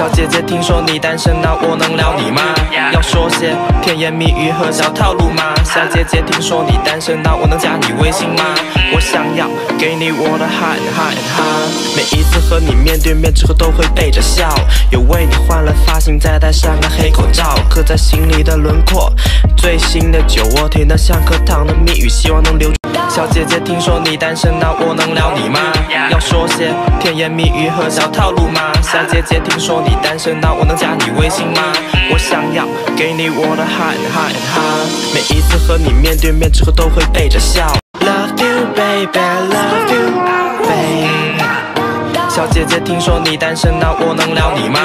小姐姐，听说你单身，那我能撩你吗？要说些甜言蜜语和小套路吗？小姐姐，听说你单身，那我能加你微信吗？我想要给你我的哈哈哈，每一次和你面对面之后都会背着笑，有为你换了发型，再戴上个黑口罩，刻在心里的轮廓。最新的酒窝甜得像颗糖的蜜语，希望能留住。小姐姐，听说你单身，那我能撩你吗？要说些甜言蜜语和小套路吗？小姐姐，听说你单身，那我能加你微信吗？我想要给你我的 hi hi hi，，每一次和你面对面之后都会背着笑。Love you baby, love you。小姐姐，听说你单身，那我能撩你吗？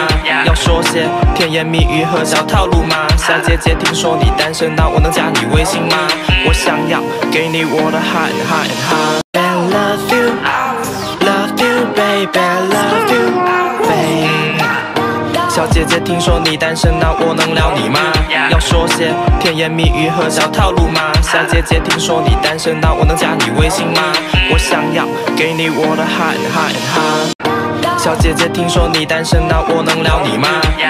要说些甜言蜜语和小套路吗？小姐姐，听说你单身，那我能加你微信吗？我想要给你我的哈哈哈。I love you, love you baby, love you baby。小姐姐，听说你单身，那我能撩你吗？要说些甜言蜜语和小套路吗？小姐姐，听说你单身，那我能加你微信吗？我想要给你我的哈哈哈。小姐姐，听说你单身，那我能撩你吗？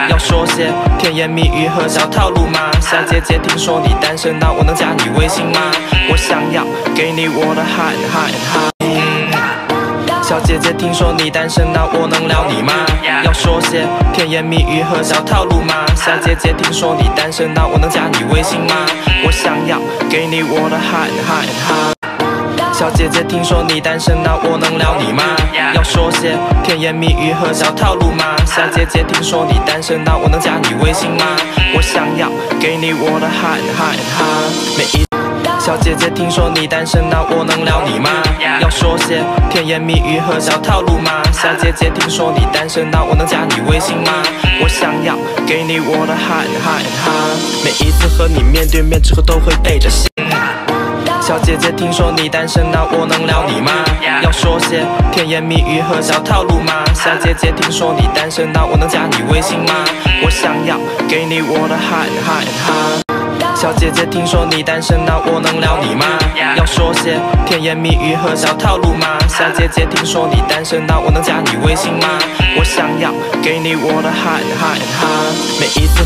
要说些甜言蜜语和小套路吗？小姐姐，听说你单身，那我能加你微信吗？我想要给你我的哈哈哈。小姐姐，听说你单身，那我能撩你吗？要说些甜言蜜语和小套路吗？小姐姐，听说你单身，那我能加你微信吗？我想要给你我的哈哈哈。小姐姐，听说你单身，那我能撩你吗？要说些甜言蜜语和小套路吗？小姐姐，听说你单身，那我能加你微信吗？我想要给你我的哈哈哈。每一小姐姐，听说你单身，那我能撩你吗？要说些甜言蜜语和小套路吗？小姐姐，听说你单身，那我能加你微信吗？我想要给你我的哈哈哈。每一次和你面对面之后都会背着笑。小姐姐，听说你单身，那我能撩你吗？要说些甜言蜜语和小套路吗？小姐姐，听说你单身，那我能加你微信吗？我想要给你我的哈哈哈。小姐姐，听说你单身，那我能撩你吗？要说些甜言蜜语和小套路吗？小姐姐，听说你单身，那我能加你微信吗？我想要给你我的哈哈哈。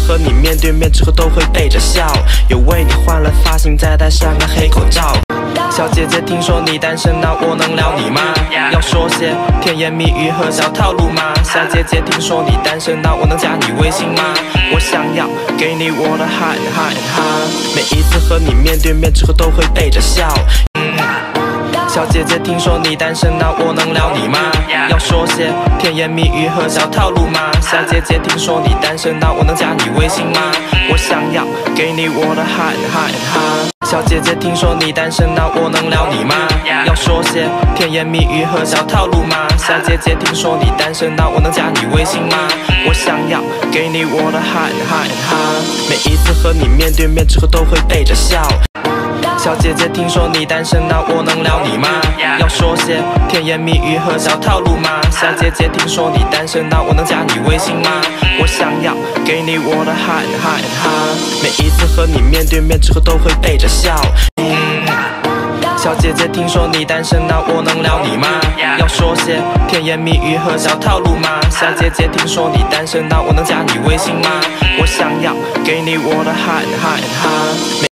和你面对面之后都会背着笑，又为你换了发型，再戴上个黑口罩。小姐姐，听说你单身，那我能撩你吗？要说些甜言蜜语和小套路吗？小姐姐，听说你单身，那我能加你微信吗？我想要给你我的哈哈哈。每一次和你面对面之后都会背着笑。姐姐，听说你单身，那我能撩你吗？要说些甜言蜜语和小套路吗？小姐姐，听说你单身，那我能加你微信吗？我想要给你我的哈哈哈。小姐姐，听说你单身，那我能撩你吗？要说些甜言蜜语和小套路吗？小姐姐，听说你单身，那我能加你微信吗？我想要给你我的哈哈哈。每一次和你面对面之后都会背着笑。小姐姐，听说你单身，那我能撩你吗？要说些甜言蜜语和小套路吗？小姐姐，听说你单身，那我能加你微信吗？我想要给你我的哈哈哈。每一次和你面对面之后都会背着笑。小姐姐，听说你单身，那我能撩你吗？要说些甜言蜜语和小套路吗？小姐姐，听说你单身，那我能加你微信吗？我想要给你我的哈哈哈。